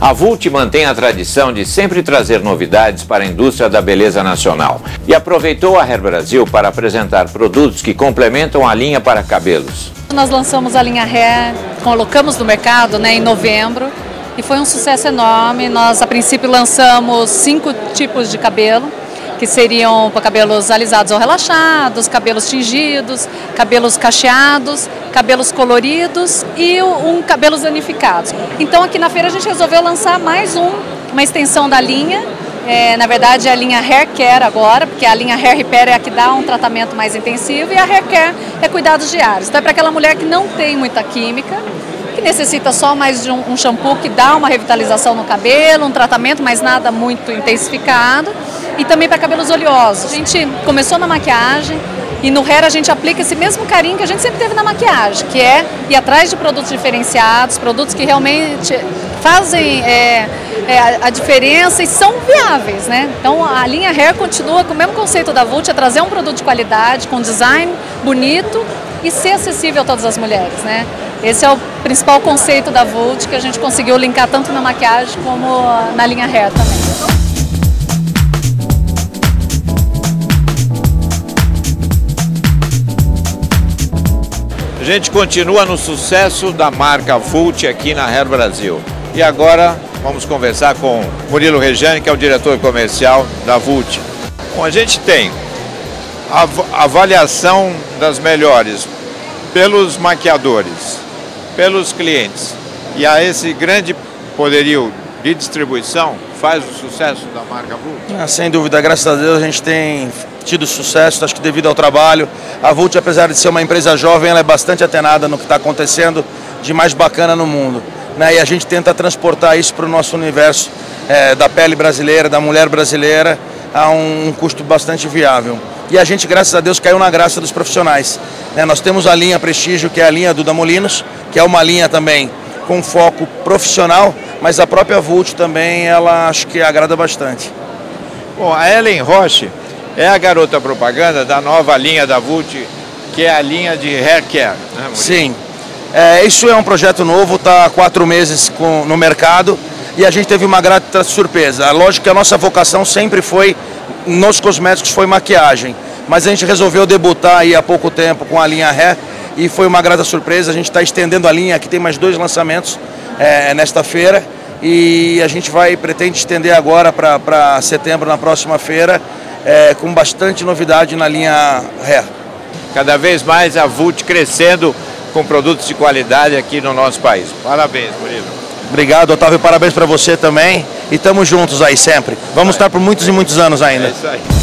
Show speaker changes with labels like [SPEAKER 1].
[SPEAKER 1] A Vult mantém a tradição de sempre trazer novidades para a indústria da beleza nacional e aproveitou a Hair Brasil para apresentar produtos que complementam a linha para cabelos.
[SPEAKER 2] Nós lançamos a linha Hair, colocamos no mercado né, em novembro e foi um sucesso enorme. Nós, a princípio, lançamos cinco tipos de cabelo que seriam cabelos alisados ou relaxados, cabelos tingidos, cabelos cacheados, cabelos coloridos e um cabelos danificados. Então aqui na feira a gente resolveu lançar mais um, uma extensão da linha. É, na verdade é a linha Hair Care agora, porque a linha Hair Repair é a que dá um tratamento mais intensivo e a Hair Care é cuidados diários. Então é para aquela mulher que não tem muita química, que necessita só mais de um, um shampoo que dá uma revitalização no cabelo, um tratamento, mas nada muito intensificado e também para cabelos oleosos. A gente começou na maquiagem e no hair a gente aplica esse mesmo carinho que a gente sempre teve na maquiagem, que é ir atrás de produtos diferenciados, produtos que realmente fazem é, é, a diferença e são viáveis, né? Então a linha Hair continua com o mesmo conceito da Vult, é trazer um produto de qualidade, com design bonito e ser acessível a todas as mulheres, né? Esse é o principal conceito da Vult que a gente conseguiu linkar tanto na maquiagem como na linha Hair também.
[SPEAKER 1] A gente continua no sucesso da marca Vult aqui na Hair Brasil. E agora vamos conversar com Murilo Regiane, que é o diretor comercial da Vult. Bom, a gente tem a avaliação das melhores pelos maquiadores, pelos clientes. E a esse grande poderio de distribuição faz o sucesso da marca Vult?
[SPEAKER 3] Ah, sem dúvida, graças a Deus a gente tem tido sucesso, acho que devido ao trabalho. A Vult, apesar de ser uma empresa jovem, ela é bastante atenada no que está acontecendo de mais bacana no mundo. Né? E a gente tenta transportar isso para o nosso universo é, da pele brasileira, da mulher brasileira, a um, um custo bastante viável. E a gente, graças a Deus, caiu na graça dos profissionais. Né? Nós temos a linha Prestígio, que é a linha Duda Molinos, que é uma linha também com foco profissional, mas a própria Vult também, ela acho que agrada bastante.
[SPEAKER 1] Bom, a Ellen Roche é a garota propaganda da nova linha da Vult, que é a linha de hair care. Né,
[SPEAKER 3] Sim. É, isso é um projeto novo, está há quatro meses com, no mercado e a gente teve uma grata surpresa. Lógico que a nossa vocação sempre foi, nos cosméticos, foi maquiagem. Mas a gente resolveu debutar aí há pouco tempo com a linha Hair e foi uma grata surpresa. A gente está estendendo a linha, aqui tem mais dois lançamentos é, nesta feira e a gente vai pretende estender agora para setembro na próxima feira é, com bastante novidade na linha Hair.
[SPEAKER 1] Cada vez mais a Vult crescendo com produtos de qualidade aqui no nosso país. Parabéns, Murilo.
[SPEAKER 3] Obrigado, Otávio. Parabéns para você também. E estamos juntos aí sempre. Vamos estar por muitos e muitos anos ainda. É isso aí.